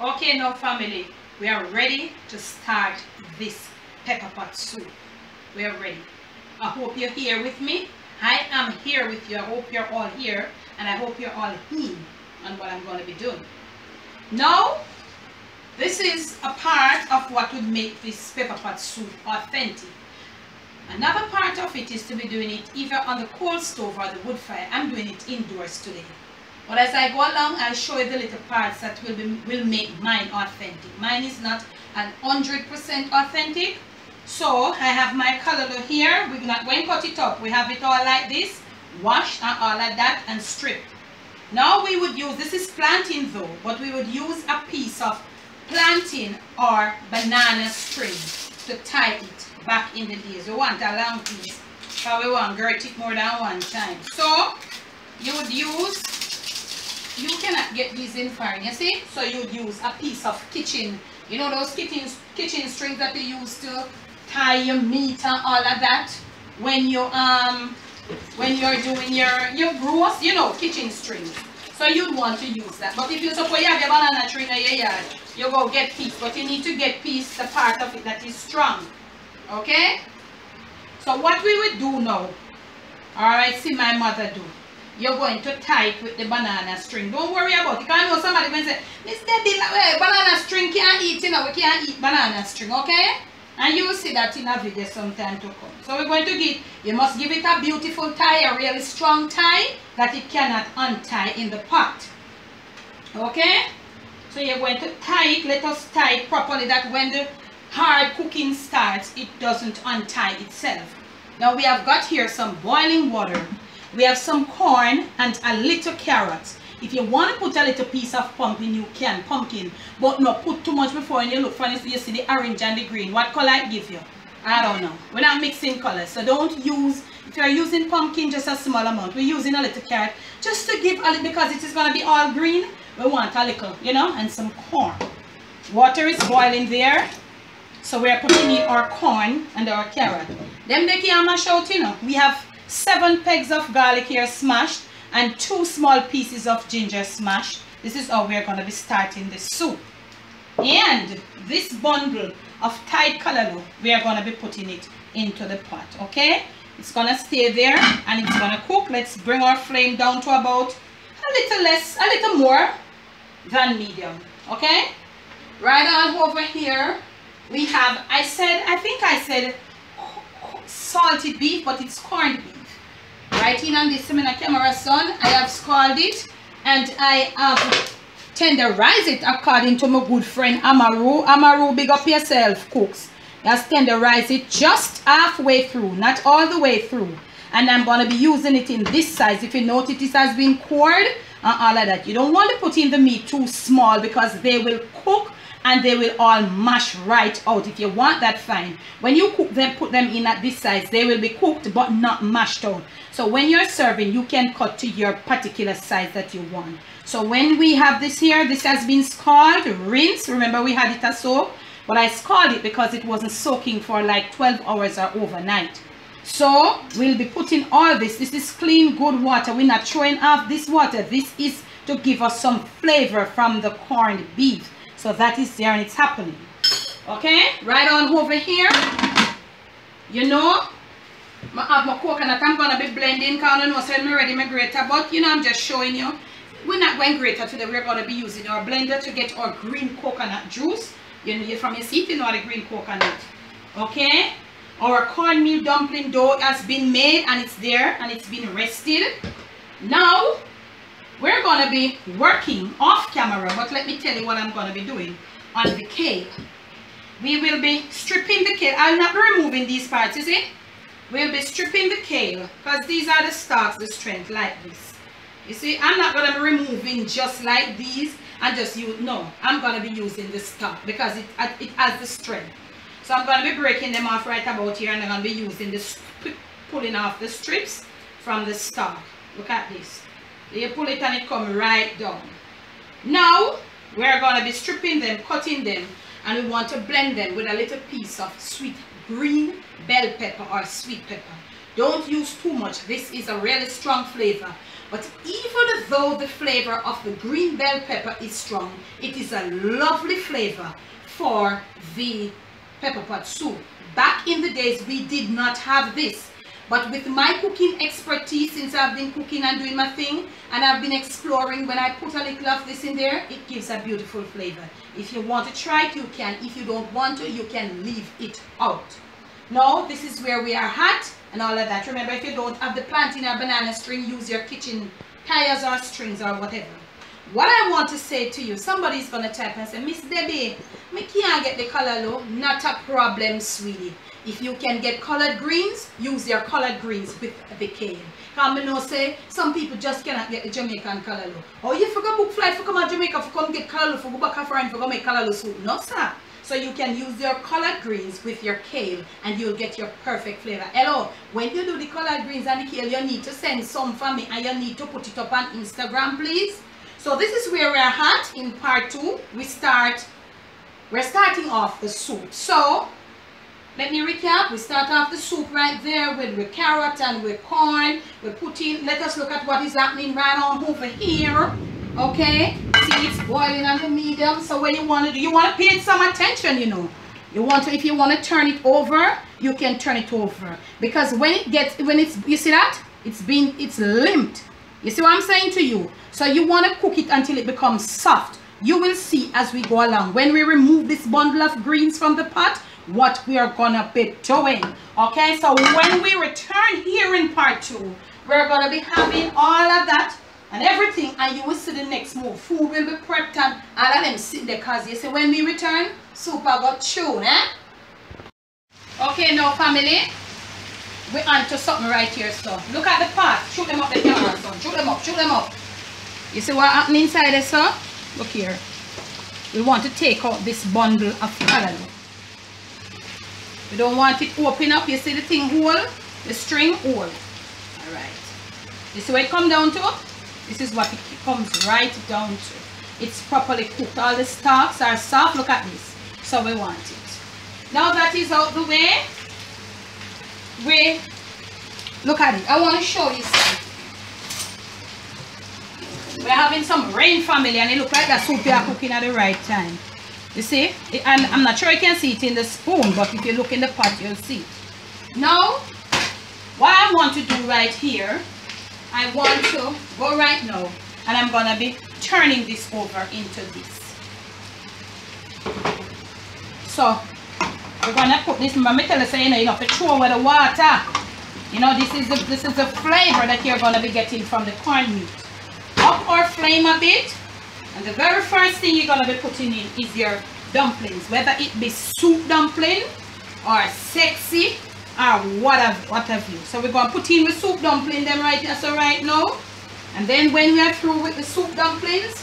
Okay, now family, we are ready to start this pepper pot soup. We are ready. I hope you're here with me. I am here with you. I hope you're all here and I hope you're all in on what I'm going to be doing. Now, this is a part of what would make this pepper pot soup authentic. Another part of it is to be doing it either on the coal stove or the wood fire. I'm doing it indoors today. But as I go along, I'll show you the little parts that will, be, will make mine authentic. Mine is not an 100% authentic. So I have my callaloo here. We're not going to cut it up. We have it all like this, washed and all like that and stripped. Now we would use, this is plantain though, but we would use a piece of plantain or banana string to tie it back in the days. We want a long piece, but we want to grit it more than one time. So you would use you cannot get these in foreign, you see? So you'd use a piece of kitchen, you know those kitchen, kitchen strings that they use to tie your meat and all of that when you um when you're doing your your roast, you know, kitchen strings. So you'd want to use that. But if you suppose you have your banana tree in your yard, you go get piece. But you need to get piece the part of it that is strong. Okay? So what we would do now, alright, see my mother do you're going to tie it with the banana string. Don't worry about it. Because I know somebody will say, Miss Debbie, eh, banana string can't eat, you know, we can't eat banana string, okay? And you will see that in a video sometime to come. So we're going to get, you must give it a beautiful tie, a really strong tie, that it cannot untie in the pot. Okay? So you're going to tie it, let us tie it properly, that when the hard cooking starts, it doesn't untie itself. Now we have got here some boiling water we have some corn and a little carrot. If you want to put a little piece of pumpkin, you can, pumpkin. But not put too much before and you look funny, so you see the orange and the green. What color it give you? I don't know. We're not mixing colors. So don't use, if you're using pumpkin, just a small amount. We're using a little carrot just to give a little, because it is going to be all green. We want a little, you know, and some corn. Water is boiling there. So we're putting in our corn and our carrot. Them they can mash out, you know. We have seven pegs of garlic here smashed and two small pieces of ginger smashed. This is how we're going to be starting the soup. And this bundle of tied callaloo, we are going to be putting it into the pot, okay? It's going to stay there and it's going to cook. Let's bring our flame down to about a little less, a little more than medium, okay? Right on over here, we have, I said, I think I said salted beef, but it's corned beef in on this seminar camera son. I have scalded it and I have tenderized it according to my good friend Amaru. Amaru big up yourself cooks. Just tenderize it just halfway through not all the way through. And I'm going to be using it in this size. If you notice it has been cored and all of that. You don't want to put in the meat too small because they will cook and they will all mash right out. If you want that fine. When you cook them put them in at this size they will be cooked but not mashed out. So when you're serving you can cut to your particular size that you want. So when we have this here this has been scalded rinse remember we had it as soap? But I scalded it because it wasn't soaking for like 12 hours or overnight. So we'll be putting all this. This is clean good water. We're not throwing off this water. This is to give us some flavor from the corned beef so that is there and it's happening. Okay, right on over here. You know, I have uh, my coconut. I'm gonna be blending because I know so I'm ready my grater. But you know, I'm just showing you. We're not going grater today. We're gonna be using our blender to get our green coconut juice. You know, from your seat, you know the green coconut. Okay, our cornmeal dumpling dough has been made and it's there and it's been rested. Now going to be working off camera, but let me tell you what I'm going to be doing on the kale. We will be stripping the kale. I'll not removing these parts, you see? We'll be stripping the kale because these are the stalks, the strength, like this. You see, I'm not going to be removing just like these and just use, no, I'm going to be using the stalk because it, it has the strength. So I'm going to be breaking them off right about here and I'm going to be using this, pulling off the strips from the stalk. Look at this. You pull it and it come right down. Now, we're going to be stripping them, cutting them, and we want to blend them with a little piece of sweet green bell pepper or sweet pepper. Don't use too much. This is a really strong flavor. But even though the flavor of the green bell pepper is strong, it is a lovely flavor for the pepper pot soup. Back in the days, we did not have this. But with my cooking expertise, since I've been cooking and doing my thing, and I've been exploring, when I put a little of this in there, it gives a beautiful flavor. If you want to try it, you can. If you don't want to, you can leave it out. Now, this is where we are at and all of that. Remember, if you don't have the plantain or banana string, use your kitchen tires or strings or whatever. What I want to say to you, somebody's going to type and say, Miss Debbie, me can't get the callaloo. Not a problem, sweetie. If you can get collard greens, use your collard greens with the cane. Because I know say, some people just cannot get the Jamaican callaloo. Oh, you forgot book flight for come to Jamaica for come get color for go back a foreign for go make color soup. No, sir. So you can use your collard greens with your kale and you'll get your perfect flavor. Hello, when you do the collard greens and the kale, you need to send some for me and you need to put it up on Instagram, please. So this is where we're at in part two. We start, we're starting off the soup. So let me recap. We start off the soup right there with the carrot and with corn. We're putting, let us look at what is happening right on over here okay see it's boiling on the medium so what you want to do you want to pay some attention you know you want to if you want to turn it over you can turn it over because when it gets when it's you see that it's been it's limped you see what i'm saying to you? So you want to cook it until it becomes soft. You will see as we go along. When we remove this bundle of greens from the pot what we are gonna be doing okay? So when we return here in part two we're gonna be having all of that and everything and you will see the next move. Food will be prepped and all of them sit there because you see when we return super got tune eh? Okay now family we're on to something right here so look at the pot. Shoot them up camera son shoot them shoot them up you see what happening inside there so look here we want to take out this bundle of color we don't want it open up you see the thing hole the string hole all right you see where it come down to this is what it comes right down to. It's properly cooked. All the stalks are soft. Look at this. So we want it. Now that is out the way, we look at it. I want to show you something. We're having some rain family and it looks like that soup you are cooking at the right time. You see? And I'm not sure you can see it in the spoon, but if you look in the pot, you'll see. Now, what I want to do right here I want to go right now and I'm going to be turning this over into this. So, we're going to put this, remember tell us, you know, you have to throw away the water. You know, this is the, this is the flavor that you're going to be getting from the corn cornmeal. Up our flame a bit. And the very first thing you're going to be putting in is your dumplings. Whether it be soup dumpling or sexy or whatever, what have you. So we're going to put in the soup dumpling them right here, so right now. And then when we are through with the soup dumplings,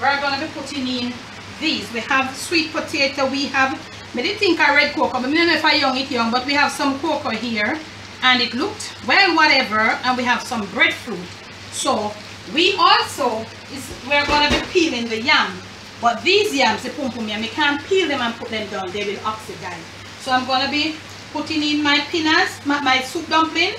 we're going to be putting in these. We have sweet potato, we have, I didn't think I red cocoa, but I don't know if I young it young, but we have some cocoa here. And it looked, well, whatever, and we have some breadfruit. So we also, is we're going to be peeling the yam. But these yams, the pum pum yam, you can't peel them and put them down, they will oxidize. So I'm going to be putting in my pinas, my, my soup dumpling,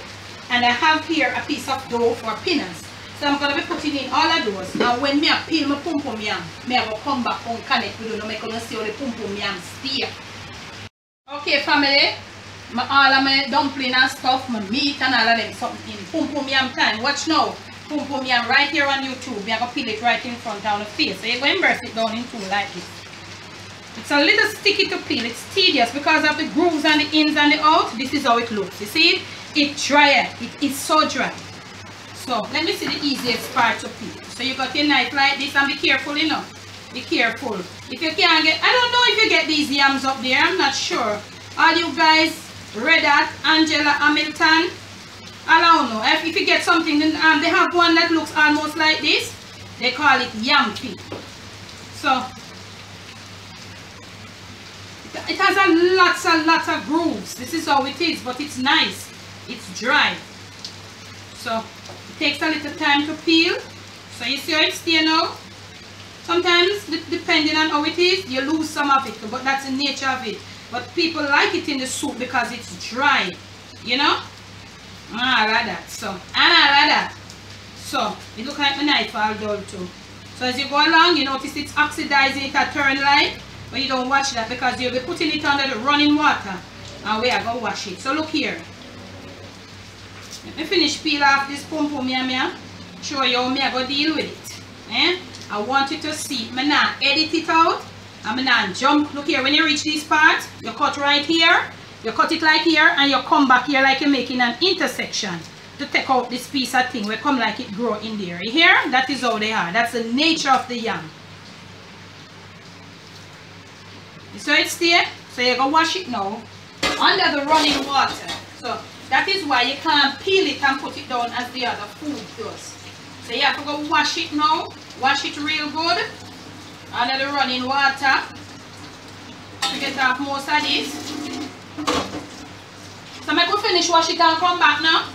and I have here a piece of dough for pinas. So I'm going to be putting in all of those. Now when me I peel my pum pum yam, me I will come back and connect with you to make you see how the pum pum yam steer. Okay family, my, all of my dumpling and stuff, my meat and all of them something in pum pum yam time. Watch now. Pum pum yam right here on YouTube. Me I going to peel it right in front down the face. So you're to burst it down in two like this. It's a little sticky to peel. It's tedious because of the grooves and the ins and the outs. This is how it looks. You see it? It's drier. It is so dry. So let me see the easiest part to peel. So you got your knife like this and be careful enough. Be careful. If you can't get, I don't know if you get these yams up there. I'm not sure. All you guys, Hat, Angela Hamilton, I don't know. If, if you get something, um, they have one that looks almost like this. They call it yam peel. So it has a lots and lots of grooves. This is how it is, but it's nice. It's dry. So it takes a little time to peel. So you see how it's stay now? Sometimes, depending on how it is, you lose some of it, but that's the nature of it. But people like it in the soup because it's dry, you know? I that. So, I that. So, it look like my knife all dull too. So as you go along, you notice it's oxidizing it at turn light. But you don't watch that because you'll be putting it under the running water. And we are to wash it. So look here. Let me finish peel off this pom pom here, me. Show you how me I go deal with it. Eh? I want you to see. Me now edit it out. I'm not jump. Look here, when you reach this part, you cut right here. You cut it like here and you come back here like you're making an intersection to take out this piece of thing. We come like it grow in there. You hear? That is how they are. That's the nature of the yam. You saw it stay? So going to wash it now under the running water. So that is why you can't peel it and put it down as the other food does. So you have to go wash it now. Wash it real good under the running water to get off most of this. Wash it and come back now.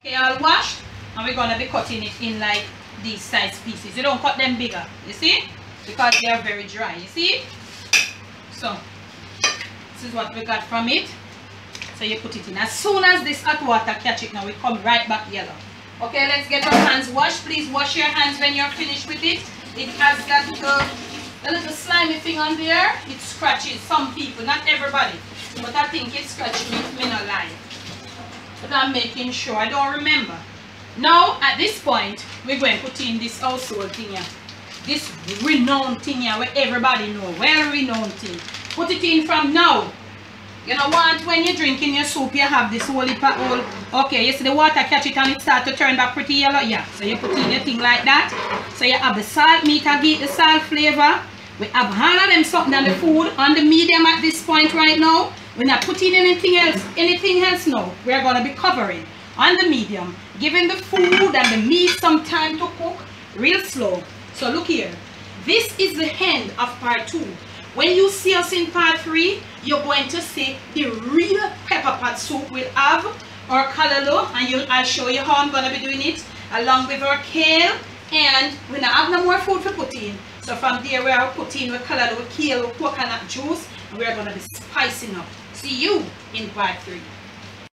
Okay, I'll wash and we're gonna be cutting it in like these size pieces. You don't cut them bigger, you see? Because they are very dry, you see? So this is what we got from it. So you put it in. As soon as this hot water catch it now, we come right back yellow. Okay, let's get our hands washed. Please wash your hands when you're finished with it. It has that little, a little slimy thing on there. It scratches some people, not everybody. But I think it scratches me, me not lie. But I'm making sure, I don't remember. Now, at this point, we're going to put in this household thing here. This renowned thing here where everybody know, well-renowned thing. Put it in from now. You know what, when you're drinking your soup, you have this whole heap of okay, you see the water catch it and it start to turn back pretty yellow, yeah. So you put in your thing like that. So you have the salt meat, I get the salt flavor. We have all of them something on the food, on the medium at this point right now. We're not putting anything else, anything else now. We're gonna be covering on the medium, giving the food and the meat some time to cook, real slow. So look here, this is the end of part two. When you see us in part 3, you're going to see the real pepper pot soup we'll have our callaloo and you'll, I'll show you how I'm going to be doing it along with our kale and we don't have no more food to put in. So from there we are putting callaloo, kale, with coconut juice and we're going to be spicing up. See you in part 3.